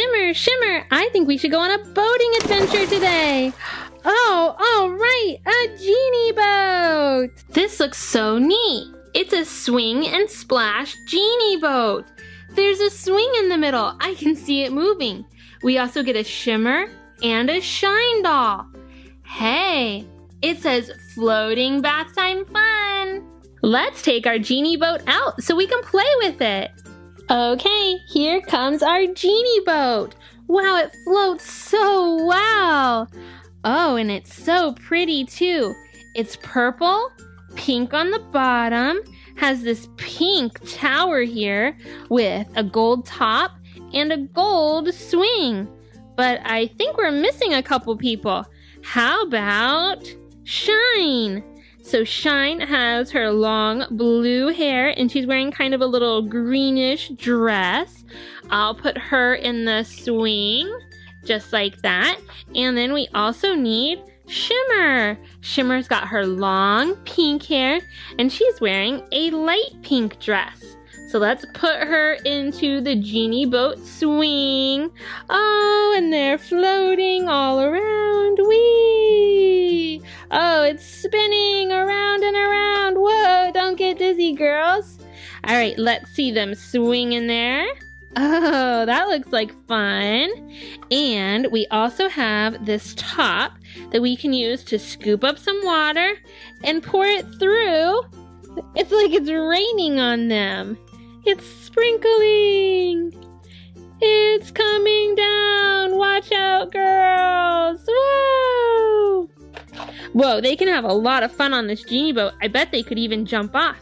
Shimmer, Shimmer, I think we should go on a boating adventure today. Oh, all right, a genie boat. This looks so neat. It's a swing and splash genie boat. There's a swing in the middle. I can see it moving. We also get a shimmer and a shine doll. Hey, it says floating bath time fun. Let's take our genie boat out so we can play with it. Okay, here comes our genie boat. Wow, it floats so well. Oh, and it's so pretty too. It's purple, pink on the bottom, has this pink tower here with a gold top and a gold swing. But I think we're missing a couple people. How about Shine? So Shine has her long blue hair and she's wearing kind of a little greenish dress. I'll put her in the swing just like that. And then we also need Shimmer. Shimmer's got her long pink hair and she's wearing a light pink dress. So let's put her into the genie boat swing. Oh, and they're floating all around. Wee! Oh, it's spinning around and around. Whoa, don't get dizzy, girls. All right, let's see them swing in there. Oh, that looks like fun. And we also have this top that we can use to scoop up some water and pour it through. It's like it's raining on them. It's sprinkling. It's coming down. Watch out, girls. Whoa. Whoa, they can have a lot of fun on this genie boat. I bet they could even jump off.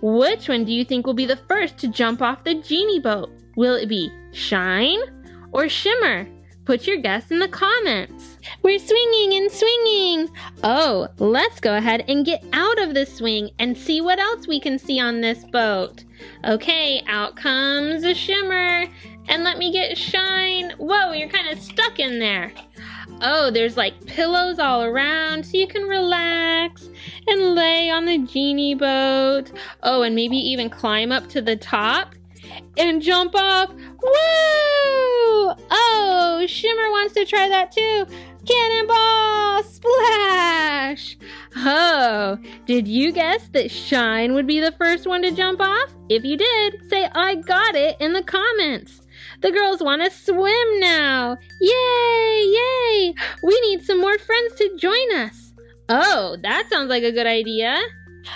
Which one do you think will be the first to jump off the genie boat? Will it be Shine or Shimmer? Put your guess in the comments. We're swinging and swinging. Oh, let's go ahead and get out of the swing and see what else we can see on this boat. Okay, out comes a shimmer. And let me get shine. Whoa, you're kind of stuck in there. Oh, there's like pillows all around so you can relax and lay on the genie boat. Oh, and maybe even climb up to the top and jump off. Woo! Oh, Shimmer wants to try that too. Cannonball! Splash! Oh, did you guess that Shine would be the first one to jump off? If you did, say I got it in the comments. The girls want to swim now. Yay, yay! We need some more friends to join us. Oh, that sounds like a good idea.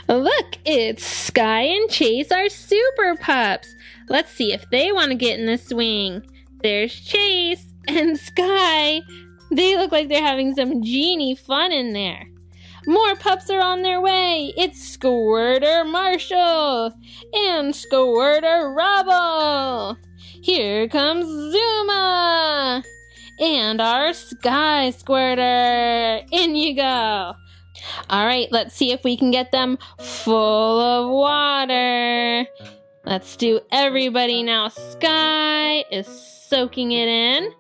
Look, it's Sky and Chase, our super pups. Let's see if they want to get in the swing. There's Chase and Sky. They look like they're having some genie fun in there. More pups are on their way. It's Squirter Marshall and Squirter Rubble. Here comes Zuma and our Sky Squirter. In you go. All right, let's see if we can get them full of water. Let's do everybody now. Sky is soaking it in.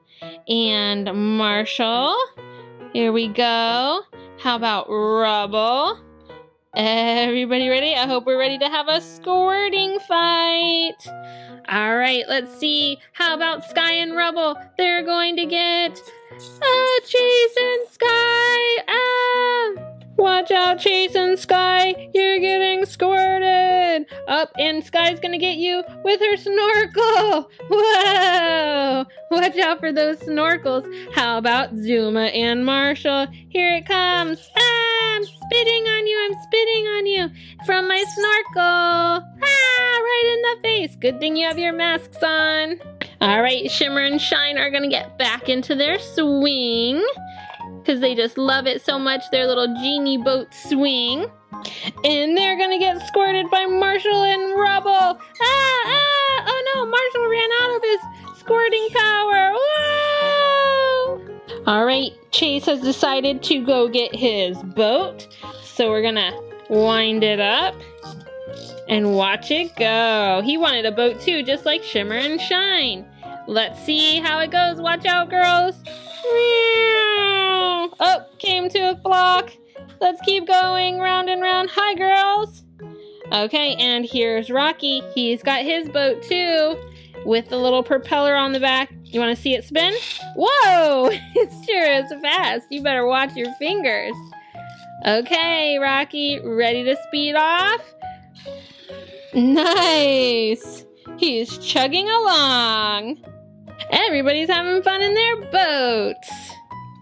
And Marshall. Here we go. How about Rubble? Everybody ready? I hope we're ready to have a squirting fight. All right, let's see. How about Sky and Rubble? They're going to get a chase and Sky. Ah! Watch out, Chase and Sky. You're getting squirted. Up, and Sky's gonna get you with her snorkel. Whoa! Watch out for those snorkels. How about Zuma and Marshall? Here it comes. Ah, I'm spitting on you. I'm spitting on you from my snorkel. Ah, right in the face. Good thing you have your masks on. All right, Shimmer and Shine are gonna get back into their swing because they just love it so much, their little genie boat swing. And they're gonna get squirted by Marshall and Rubble. Ah, ah, oh no, Marshall ran out of his squirting power. Whoa! All right, Chase has decided to go get his boat. So we're gonna wind it up and watch it go. He wanted a boat too, just like Shimmer and Shine. Let's see how it goes. Watch out, girls. Oh, came to a block. Let's keep going round and round. Hi, girls. Okay, and here's Rocky. He's got his boat too with the little propeller on the back. You want to see it spin? Whoa! It sure is fast. You better watch your fingers. Okay, Rocky, ready to speed off? Nice! He's chugging along. Everybody's having fun in their boats.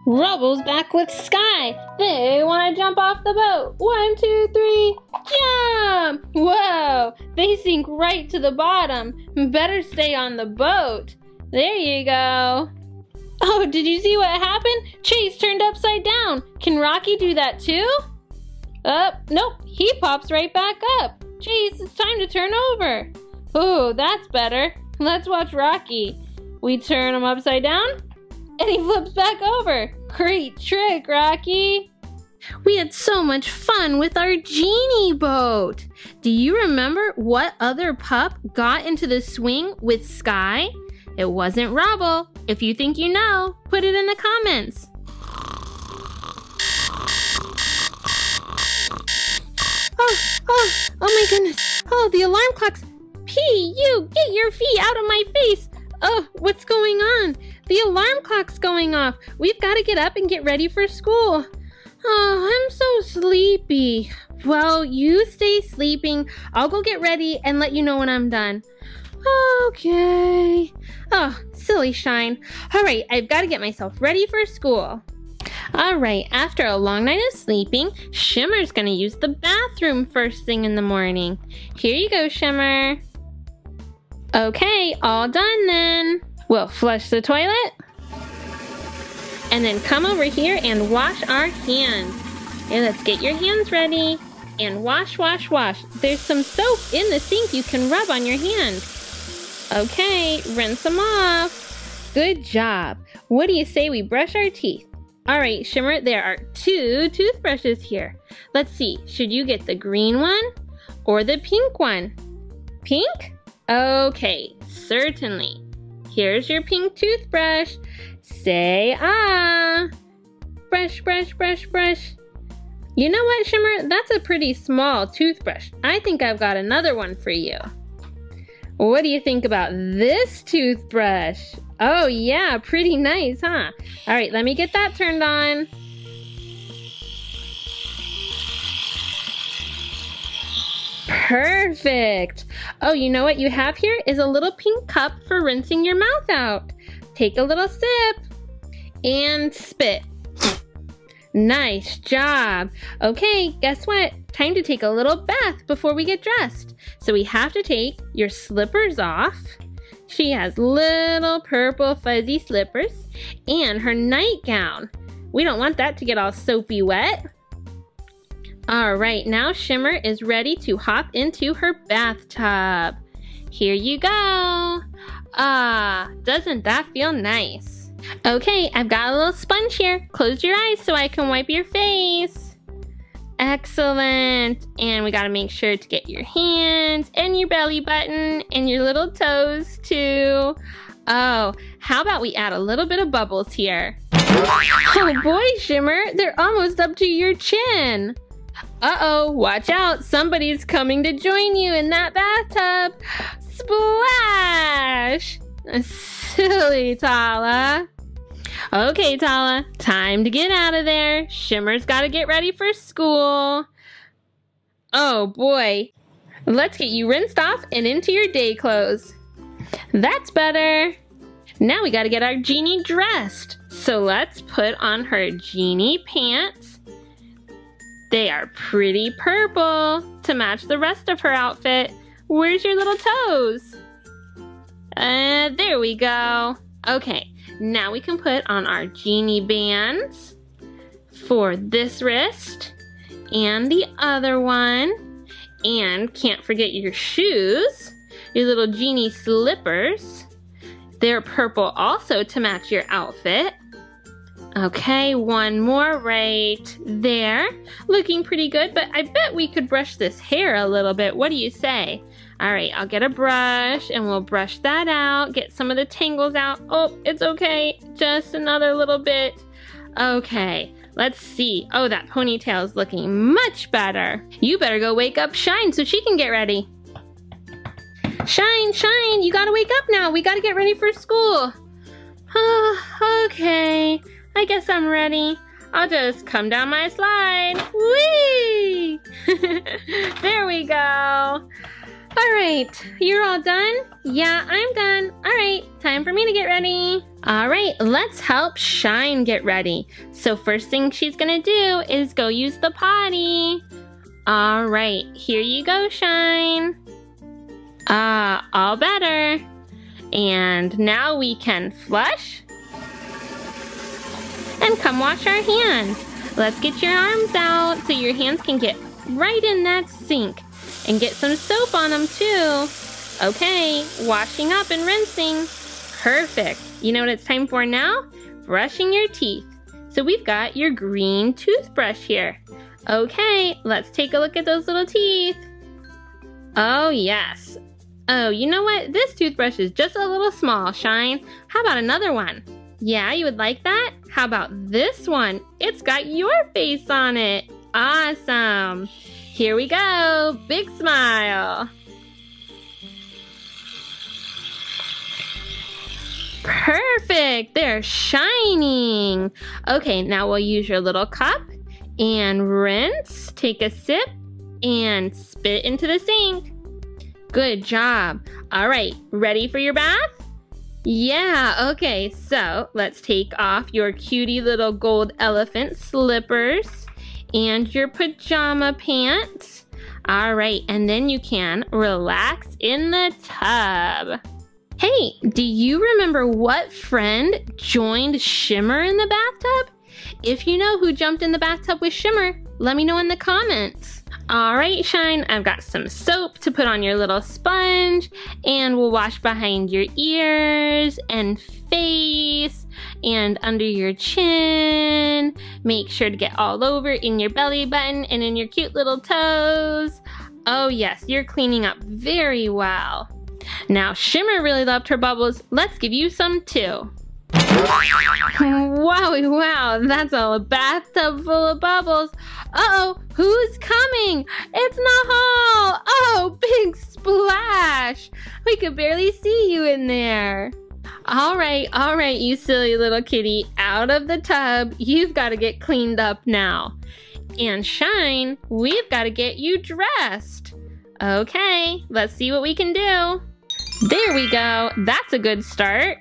Rubble's back with Sky. They want to jump off the boat. One, two, three, jump! Whoa, they sink right to the bottom. Better stay on the boat. There you go. Oh, did you see what happened? Chase turned upside down. Can Rocky do that too? Up, uh, nope, he pops right back up. Chase, it's time to turn over. Oh, that's better. Let's watch Rocky. We turn him upside down, and he flips back over. Great trick, Rocky. We had so much fun with our genie boat. Do you remember what other pup got into the swing with Sky? It wasn't Rubble. If you think you know, put it in the comments. Oh, oh, oh my goodness. Oh, the alarm clock's. P, you, get your feet out of my face. Oh, what's going on? The alarm clock's going off. We've got to get up and get ready for school. Oh, I'm so sleepy. Well, you stay sleeping. I'll go get ready and let you know when I'm done. Okay. Oh, silly Shine. All right, I've got to get myself ready for school. All right, after a long night of sleeping, Shimmer's gonna use the bathroom first thing in the morning. Here you go, Shimmer. Okay, all done then. We'll flush the toilet. And then come over here and wash our hands. And let's get your hands ready. And wash, wash, wash. There's some soap in the sink you can rub on your hands. Okay, rinse them off. Good job. What do you say we brush our teeth? All right, Shimmer, there are two toothbrushes here. Let's see, should you get the green one or the pink one? Pink? Okay, certainly. Here's your pink toothbrush. Say ah. Brush, brush, brush, brush. You know what, Shimmer? That's a pretty small toothbrush. I think I've got another one for you. What do you think about this toothbrush? Oh yeah, pretty nice, huh? All right, let me get that turned on. Perfect. Oh, you know what you have here is a little pink cup for rinsing your mouth out. Take a little sip and spit. Nice job. Okay, guess what? Time to take a little bath before we get dressed. So we have to take your slippers off. She has little purple fuzzy slippers and her nightgown. We don't want that to get all soapy wet. All right, now Shimmer is ready to hop into her bathtub. Here you go. Ah, doesn't that feel nice? Okay, I've got a little sponge here. Close your eyes so I can wipe your face. Excellent. And we gotta make sure to get your hands and your belly button and your little toes too. Oh, how about we add a little bit of bubbles here? Oh boy, Shimmer, they're almost up to your chin. Uh-oh, watch out. Somebody's coming to join you in that bathtub. Splash! Silly Tala. Okay, Tala, time to get out of there. Shimmer's got to get ready for school. Oh boy. Let's get you rinsed off and into your day clothes. That's better. Now we got to get our genie dressed. So let's put on her genie pants. They are pretty purple to match the rest of her outfit. Where's your little toes? Uh, there we go. Okay, now we can put on our genie bands for this wrist and the other one. And can't forget your shoes, your little genie slippers. They're purple also to match your outfit. Okay, one more right there. Looking pretty good, but I bet we could brush this hair a little bit. What do you say? All right, I'll get a brush and we'll brush that out, get some of the tangles out. Oh, it's okay, just another little bit. Okay, let's see. Oh, that ponytail is looking much better. You better go wake up Shine so she can get ready. Shine, Shine, you gotta wake up now. We gotta get ready for school. I guess I'm ready. I'll just come down my slide. Whee! there we go. All right, you're all done? Yeah, I'm done. All right, time for me to get ready. All right, let's help Shine get ready. So first thing she's gonna do is go use the potty. All right, here you go, Shine. Ah, uh, all better. And now we can flush come wash our hands. Let's get your arms out so your hands can get right in that sink and get some soap on them too. Okay, washing up and rinsing. Perfect. You know what it's time for now? Brushing your teeth. So we've got your green toothbrush here. Okay, let's take a look at those little teeth. Oh, yes. Oh, you know what? This toothbrush is just a little small, Shine. How about another one? Yeah, you would like that? How about this one? It's got your face on it. Awesome. Here we go. Big smile. Perfect. They're shining. Okay, now we'll use your little cup and rinse. Take a sip and spit into the sink. Good job. All right, ready for your bath? Yeah, okay, so let's take off your cutie little gold elephant slippers and your pajama pants. All right, and then you can relax in the tub. Hey, do you remember what friend joined Shimmer in the bathtub? If you know who jumped in the bathtub with Shimmer, let me know in the comments. All right, Shine, I've got some soap to put on your little sponge and we'll wash behind your ears and face and under your chin. Make sure to get all over in your belly button and in your cute little toes. Oh yes, you're cleaning up very well. Now Shimmer really loved her bubbles. Let's give you some too. Wowie wow, that's all a bathtub full of bubbles. Uh-oh, who's coming? It's Nahal! Oh, big splash! We could barely see you in there. All right, all right, you silly little kitty. Out of the tub. You've got to get cleaned up now. And Shine, we've got to get you dressed. Okay, let's see what we can do. There we go. That's a good start.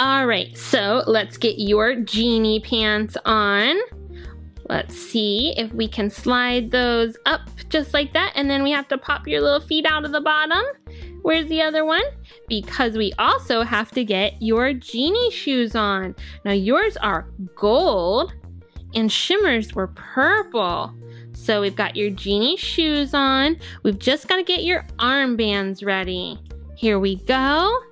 All right, so let's get your genie pants on. Let's see if we can slide those up just like that. And then we have to pop your little feet out of the bottom. Where's the other one? Because we also have to get your genie shoes on. Now yours are gold and shimmers were purple. So we've got your genie shoes on. We've just got to get your armbands ready. Here we go.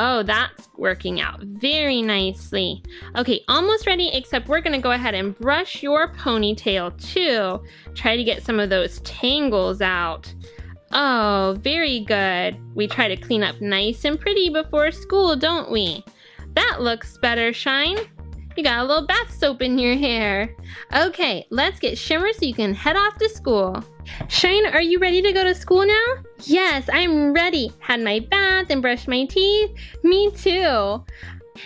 Oh, that's working out very nicely. Okay, almost ready, except we're gonna go ahead and brush your ponytail too. Try to get some of those tangles out. Oh, very good. We try to clean up nice and pretty before school, don't we? That looks better, Shine. You got a little bath soap in your hair. Okay, let's get Shimmer so you can head off to school. Shine, are you ready to go to school now? Yes, I'm ready. Had my bath and brushed my teeth. Me too.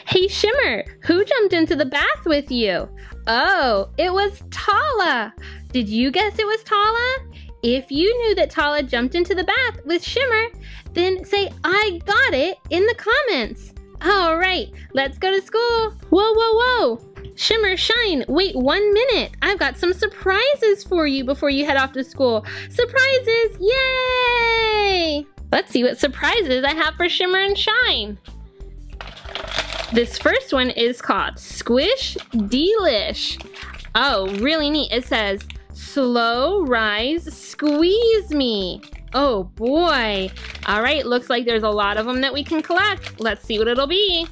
Hey Shimmer, who jumped into the bath with you? Oh, it was Tala. Did you guess it was Tala? If you knew that Tala jumped into the bath with Shimmer, then say I got it in the comments. All right, let's go to school. Whoa, whoa, whoa. Shimmer, shine, wait one minute. I've got some surprises for you before you head off to school. Surprises, yay! Let's see what surprises I have for Shimmer and Shine. This first one is called Squish Delish. Oh, really neat. It says, slow rise, squeeze me. Oh boy. All right, looks like there's a lot of them that we can collect. Let's see what it'll be.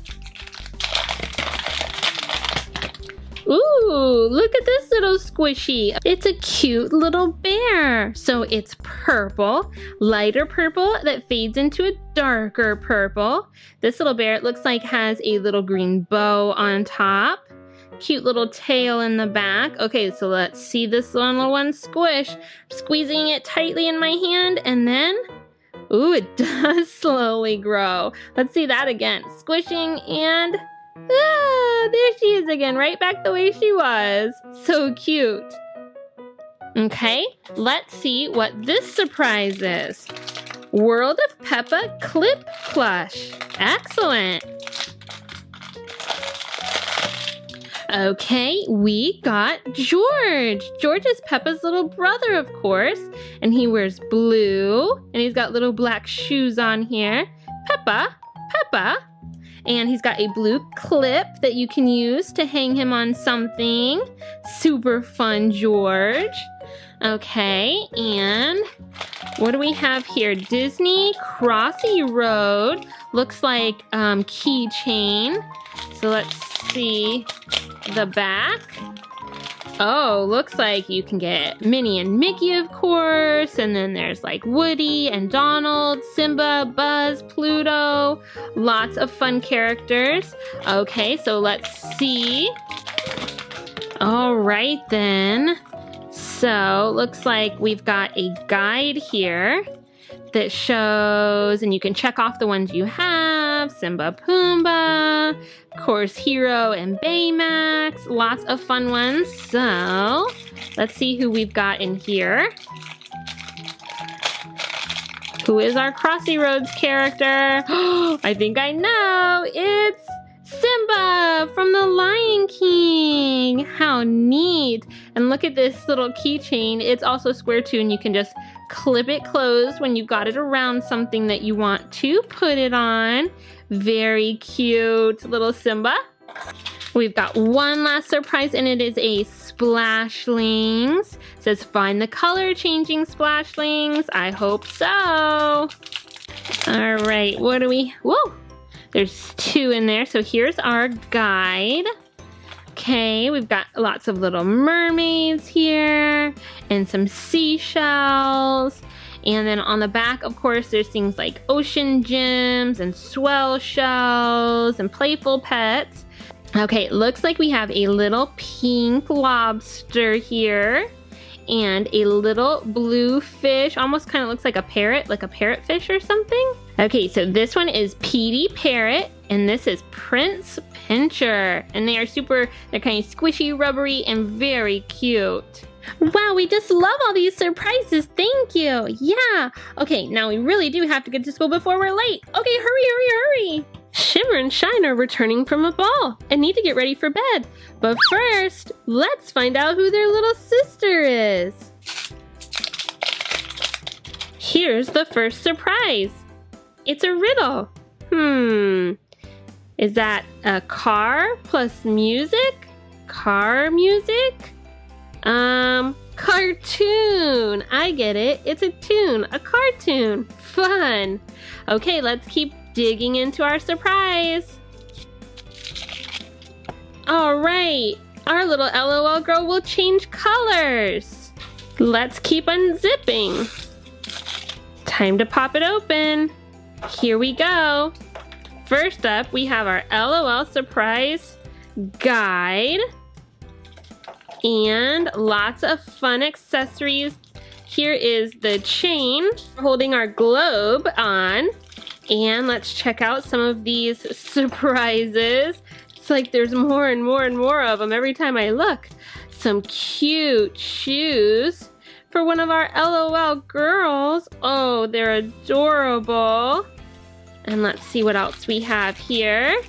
Ooh, look at this little squishy. It's a cute little bear. So it's purple, lighter purple that fades into a darker purple. This little bear, it looks like has a little green bow on top cute little tail in the back. Okay, so let's see this little one squish. Squeezing it tightly in my hand and then, ooh, it does slowly grow. Let's see that again. Squishing and, ah, there she is again, right back the way she was. So cute. Okay, let's see what this surprise is. World of Peppa Clip Plush. Excellent. Okay, we got George. George is Peppa's little brother, of course, and he wears blue, and he's got little black shoes on here. Peppa, Peppa, and he's got a blue clip that you can use to hang him on something. Super fun, George. Okay, and what do we have here? Disney Crossy Road. Looks like um, keychain. So let's see the back. Oh, looks like you can get Minnie and Mickey, of course, and then there's like Woody and Donald, Simba, Buzz, Pluto, lots of fun characters. Okay, so let's see. All right then. So, looks like we've got a guide here that shows, and you can check off the ones you have Simba Pumbaa, of course, Hiro and Baymax, lots of fun ones. So, let's see who we've got in here. Who is our Crossy Roads character? I think I know. It's Simba from the Lion King. How neat. And look at this little keychain. It's also square too and you can just clip it closed when you got it around something that you want to put it on. Very cute little Simba. We've got one last surprise and it is a Splashlings. It says find the color changing Splashlings. I hope so. All right, what do we, whoa, there's two in there. So here's our guide. Okay, we've got lots of little mermaids here and some seashells. And then on the back, of course, there's things like ocean gems and swell shells and playful pets. Okay, it looks like we have a little pink lobster here and a little blue fish. Almost kind of looks like a parrot, like a parrot fish or something. Okay, so this one is Petey Parrot, and this is Prince Pincher. And they are super, they're kind of squishy, rubbery, and very cute. Wow, we just love all these surprises. Thank you. Yeah. Okay, now we really do have to get to school before we're late. Okay, hurry, hurry, hurry. Shimmer and Shine are returning from a ball and need to get ready for bed. But first, let's find out who their little sister is. Here's the first surprise. It's a riddle. Hmm. Is that a car plus music? Car music? Um, cartoon. I get it. It's a tune, a cartoon. Fun. Okay, let's keep digging into our surprise. All right, our little LOL girl will change colors. Let's keep unzipping. Time to pop it open. Here we go. First up, we have our LOL surprise guide and lots of fun accessories. Here is the chain holding our globe on. And let's check out some of these surprises. It's like there's more and more and more of them every time I look. Some cute shoes for one of our LOL girls. Oh, they're adorable. And let's see what else we have here.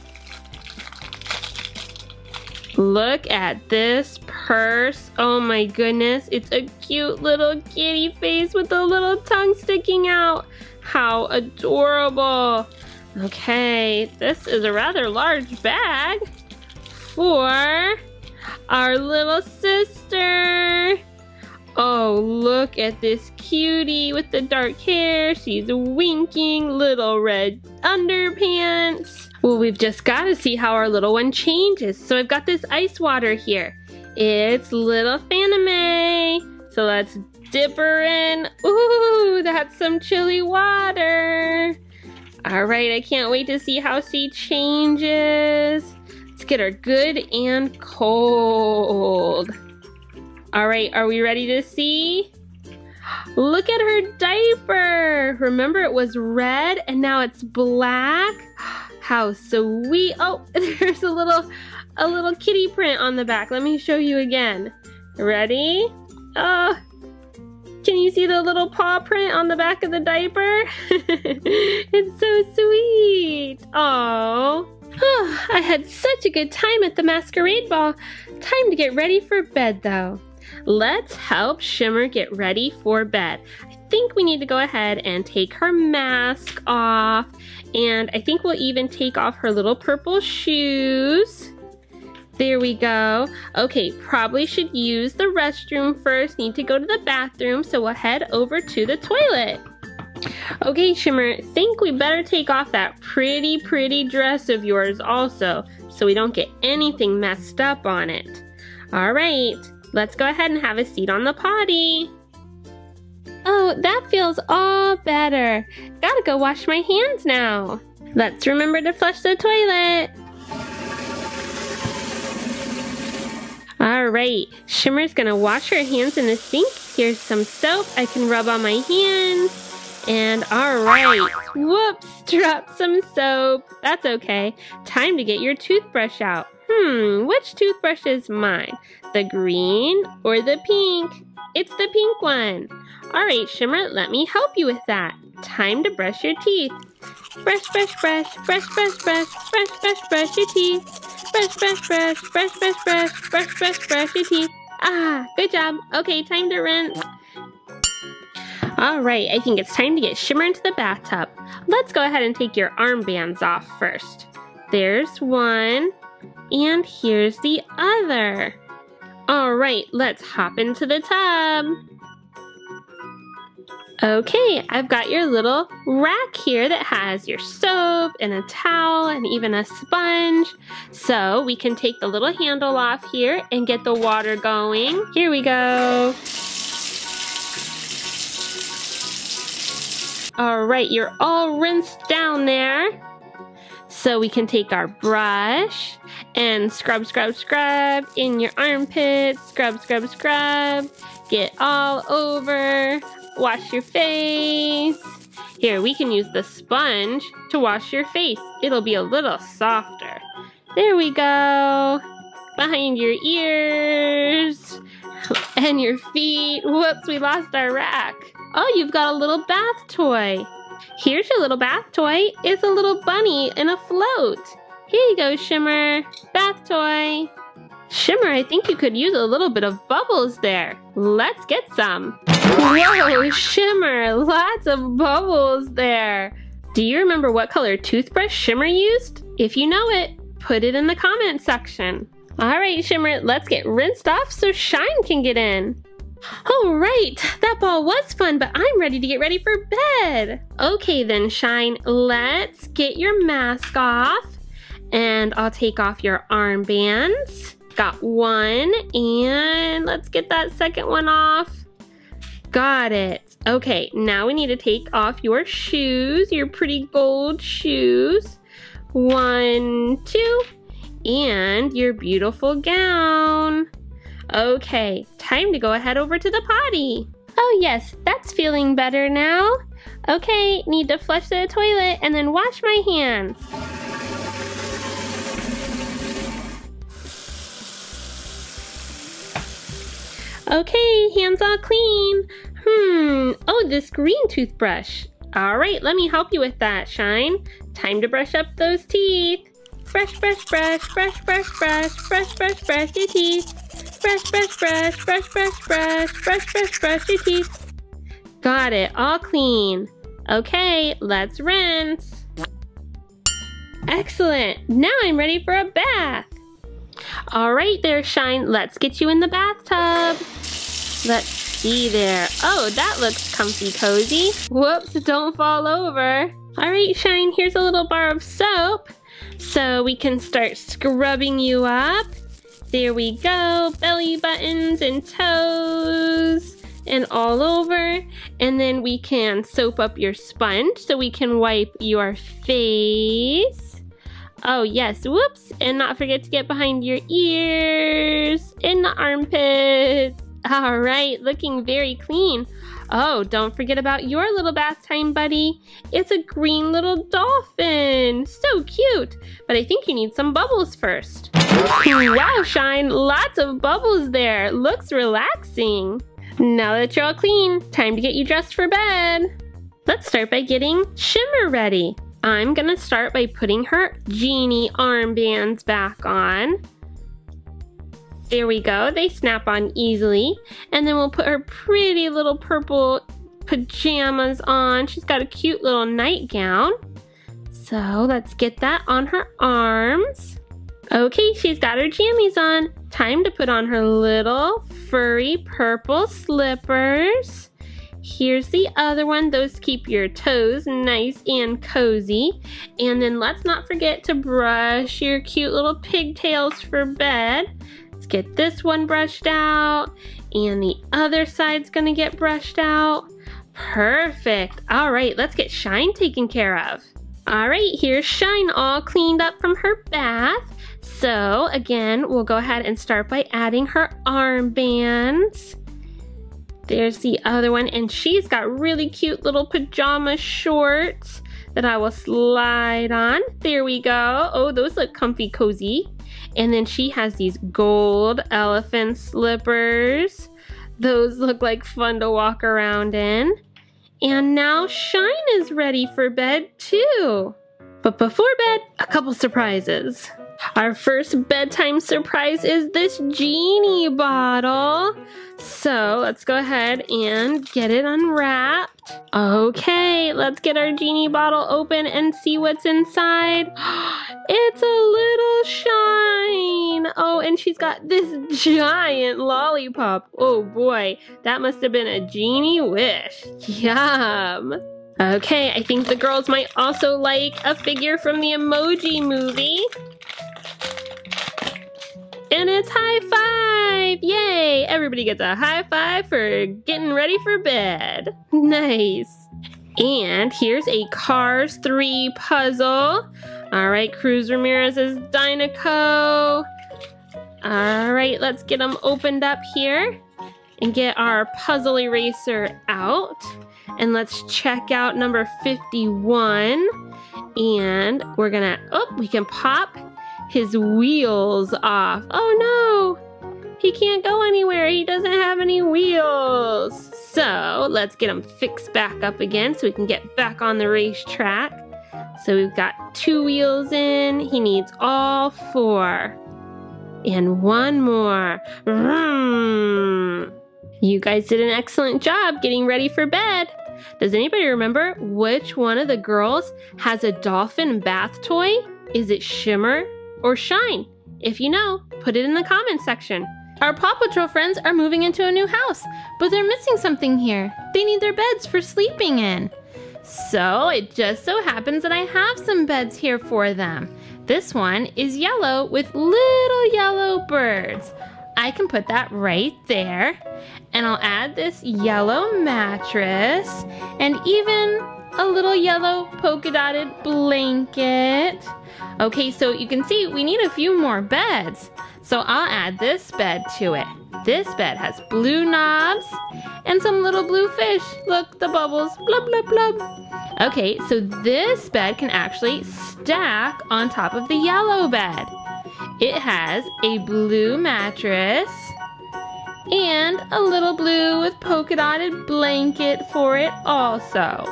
Look at this purse. Oh my goodness. It's a cute little kitty face with a little tongue sticking out. How adorable. Okay, this is a rather large bag for our little sister. Oh, look at this cutie with the dark hair. She's winking, little red underpants. Well, we've just got to see how our little one changes. So I've got this ice water here. It's little Fanime. So let's dip her in. Ooh, that's some chilly water. All right, I can't wait to see how she changes. Let's get her good and cold. All right, are we ready to see? Look at her diaper. Remember it was red and now it's black? How sweet. Oh, there's a little a little kitty print on the back. Let me show you again. Ready? Oh, can you see the little paw print on the back of the diaper? it's so sweet. Oh. I had such a good time at the masquerade ball. Time to get ready for bed though. Let's help Shimmer get ready for bed. I think we need to go ahead and take her mask off. And I think we'll even take off her little purple shoes. There we go. Okay, probably should use the restroom first. Need to go to the bathroom, so we'll head over to the toilet. Okay, Shimmer, think we better take off that pretty, pretty dress of yours also, so we don't get anything messed up on it. All right, let's go ahead and have a seat on the potty. Oh, that feels all better. Gotta go wash my hands now. Let's remember to flush the toilet. All right, Shimmer's gonna wash her hands in the sink. Here's some soap I can rub on my hands. And all right, whoops, dropped some soap. That's okay. Time to get your toothbrush out. Hmm, which toothbrush is mine? The green or the pink? It's the pink one. All right, Shimmer, let me help you with that. Time to brush your teeth. Brush, brush, brush, brush, brush, brush, brush, brush, brush your teeth. Brush, brush, brush, brush, brush, brush, brush, brush, brush your teeth. Ah, good job. Okay, time to rinse. All right, I think it's time to get Shimmer into the bathtub. Let's go ahead and take your armbands off first. There's one, and here's the other. All right, let's hop into the tub. Okay, I've got your little rack here that has your soap and a towel and even a sponge. So we can take the little handle off here and get the water going. Here we go. All right, you're all rinsed down there. So we can take our brush and scrub, scrub, scrub in your armpits. Scrub, scrub, scrub. Get all over wash your face. Here, we can use the sponge to wash your face. It'll be a little softer. There we go. Behind your ears and your feet. Whoops, we lost our rack. Oh, you've got a little bath toy. Here's your little bath toy. It's a little bunny in a float. Here you go, Shimmer. Bath toy. Shimmer, I think you could use a little bit of bubbles there. Let's get some. Whoa, Shimmer, lots of bubbles there. Do you remember what color toothbrush Shimmer used? If you know it, put it in the comment section. All right, Shimmer, let's get rinsed off so Shine can get in. All right, that ball was fun, but I'm ready to get ready for bed. Okay then, Shine, let's get your mask off. And I'll take off your armbands. Got one, and let's get that second one off. Got it. Okay, now we need to take off your shoes, your pretty gold shoes. One, two, and your beautiful gown. Okay, time to go ahead over to the potty. Oh yes, that's feeling better now. Okay, need to flush the toilet and then wash my hands. Okay, hands all clean. Hmm, oh, this green toothbrush. All right, let me help you with that, Shine. Time to brush up those teeth. Brush, brush, brush, brush, brush, brush, brush, brush, brush your teeth. Brush, brush, brush, brush, brush, brush, brush, brush, brush your teeth. Got it, all clean. Okay, let's rinse. Excellent, now I'm ready for a bath. All right there, Shine, let's get you in the bathtub. Let's see there. Oh, that looks comfy cozy. Whoops, don't fall over. All right, Shine, here's a little bar of soap. So we can start scrubbing you up. There we go, belly buttons and toes and all over. And then we can soap up your sponge so we can wipe your face. Oh yes, whoops, and not forget to get behind your ears, in the armpits, all right, looking very clean. Oh, don't forget about your little bath time buddy. It's a green little dolphin. So cute. But I think you need some bubbles first. Wow, Shine, lots of bubbles there. Looks relaxing. Now that you're all clean, time to get you dressed for bed. Let's start by getting Shimmer ready. I'm gonna start by putting her genie armbands back on. There we go, they snap on easily. And then we'll put her pretty little purple pajamas on. She's got a cute little nightgown. So let's get that on her arms. Okay, she's got her jammies on. Time to put on her little furry purple slippers. Here's the other one. Those keep your toes nice and cozy. And then let's not forget to brush your cute little pigtails for bed Let's get this one brushed out and the other side's gonna get brushed out. Perfect. All right, let's get Shine taken care of. All right, here's Shine all cleaned up from her bath. So again, we'll go ahead and start by adding her armbands. There's the other one, and she's got really cute little pajama shorts that I will slide on. There we go. Oh, those look comfy cozy. And then she has these gold elephant slippers. Those look like fun to walk around in. And now Shine is ready for bed too. But before bed, a couple surprises. Our first bedtime surprise is this genie bottle. So let's go ahead and get it unwrapped. Okay, let's get our genie bottle open and see what's inside. It's a little shine. Oh, and she's got this giant lollipop. Oh boy, that must have been a genie wish. Yum. Okay, I think the girls might also like a figure from the Emoji movie. And it's high five! Yay! Everybody gets a high five for getting ready for bed. Nice. And here's a Cars 3 puzzle. All right, Cruz Ramirez is Dinoco. All right, let's get them opened up here and get our puzzle eraser out. And let's check out number 51. And we're gonna, oh, we can pop his wheels off. Oh no, he can't go anywhere. He doesn't have any wheels. So let's get him fixed back up again so we can get back on the racetrack. So we've got two wheels in. He needs all four. And one more. Vroom. You guys did an excellent job getting ready for bed. Does anybody remember which one of the girls has a dolphin bath toy? Is it Shimmer or Shine? If you know, put it in the comments section. Our Paw Patrol friends are moving into a new house, but they're missing something here. They need their beds for sleeping in. So it just so happens that I have some beds here for them. This one is yellow with little yellow birds. I can put that right there. And I'll add this yellow mattress and even a little yellow polka dotted blanket. Okay, so you can see we need a few more beds. So I'll add this bed to it. This bed has blue knobs and some little blue fish. Look, the bubbles, blub, blub, blub. Okay, so this bed can actually stack on top of the yellow bed. It has a blue mattress and a little blue with polka dotted blanket for it also.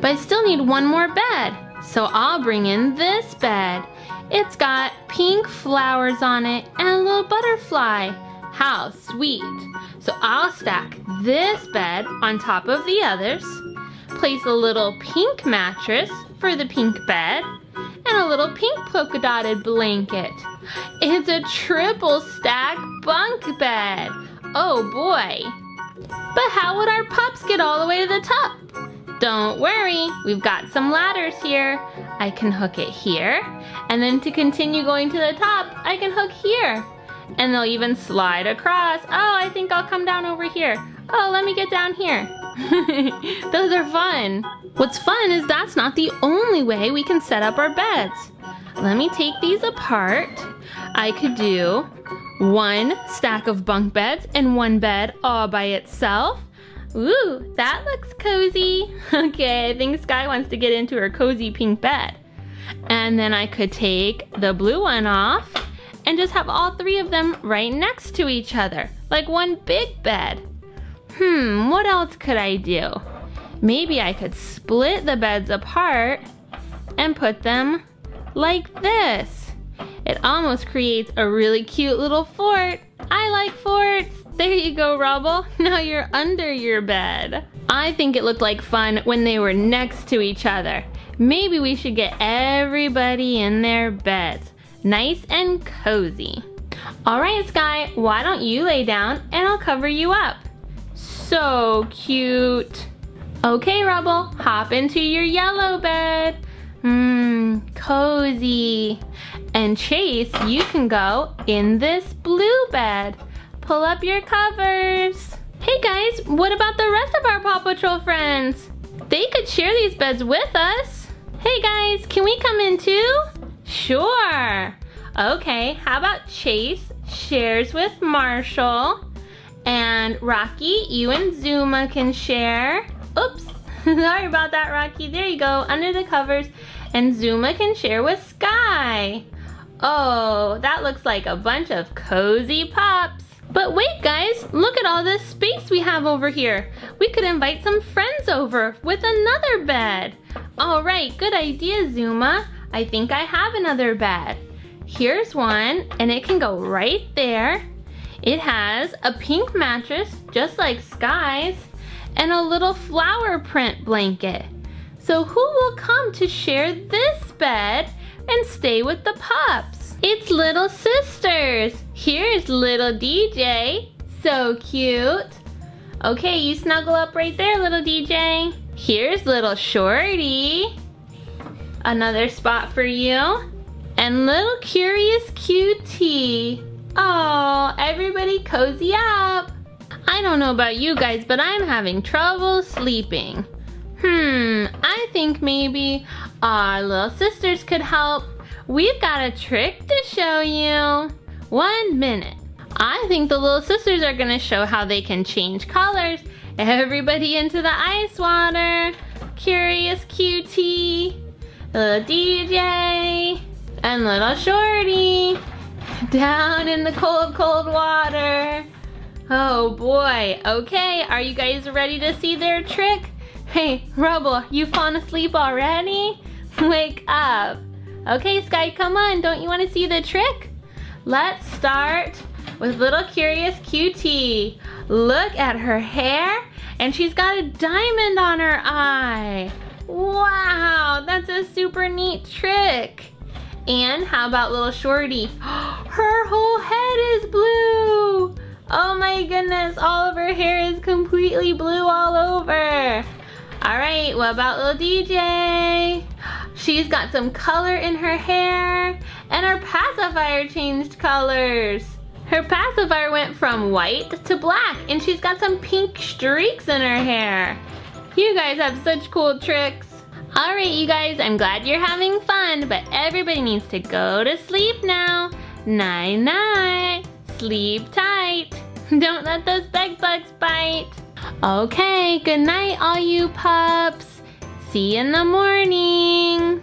But I still need one more bed, so I'll bring in this bed. It's got pink flowers on it and a little butterfly. How sweet. So I'll stack this bed on top of the others, place a little pink mattress for the pink bed, and a little pink polka dotted blanket. It's a triple stack bunk bed. Oh boy. But how would our pups get all the way to the top? Don't worry, we've got some ladders here. I can hook it here, and then to continue going to the top, I can hook here. And they'll even slide across. Oh, I think I'll come down over here. Oh, let me get down here. Those are fun. What's fun is that's not the only way we can set up our beds. Let me take these apart. I could do one stack of bunk beds and one bed all by itself. Ooh, that looks cozy. Okay, I think Sky wants to get into her cozy pink bed. And then I could take the blue one off and just have all three of them right next to each other, like one big bed. Hmm, what else could I do? Maybe I could split the beds apart and put them like this. It almost creates a really cute little fort. I like forts. There you go, Rubble. Now you're under your bed. I think it looked like fun when they were next to each other. Maybe we should get everybody in their beds. Nice and cozy. All right, Sky, why don't you lay down and I'll cover you up. So cute. Okay, Rubble, hop into your yellow bed. Mmm, cozy. And Chase, you can go in this blue bed. Pull up your covers. Hey guys, what about the rest of our Paw Patrol friends? They could share these beds with us. Hey guys, can we come in too? Sure. Okay, how about Chase shares with Marshall? And Rocky, you and Zuma can share. Oops, sorry about that, Rocky. There you go, under the covers. And Zuma can share with Sky. Oh, that looks like a bunch of cozy pups. But wait guys, look at all this space we have over here. We could invite some friends over with another bed. All right, good idea, Zuma. I think I have another bed. Here's one, and it can go right there. It has a pink mattress, just like Sky's, and a little flower print blanket. So who will come to share this bed and stay with the pups? It's little sisters. Here's little DJ. So cute. Okay, you snuggle up right there, little DJ. Here's little Shorty. Another spot for you. And little Curious QT. Oh, everybody cozy up. I don't know about you guys, but I'm having trouble sleeping. Hmm, I think maybe our little sisters could help. We've got a trick to show you. One minute. I think the little sisters are gonna show how they can change colors. Everybody into the ice water. Curious QT, little DJ, and little Shorty. Down in the cold, cold water. Oh boy. Okay, are you guys ready to see their trick? Hey, Rubble, you fallen asleep already? Wake up. Okay, Sky, come on. Don't you want to see the trick? Let's start with little Curious QT. Look at her hair, and she's got a diamond on her eye. Wow, that's a super neat trick. And how about little Shorty? Her whole head is blue. Oh my goodness, all of her hair is completely blue all over. All right, what about little DJ? She's got some color in her hair and her pacifier changed colors. Her pacifier went from white to black and she's got some pink streaks in her hair. You guys have such cool tricks. Alright you guys, I'm glad you're having fun, but everybody needs to go to sleep now. Night night. Sleep tight. Don't let those bed bugs bite. Okay, good night all you pups. See you in the morning.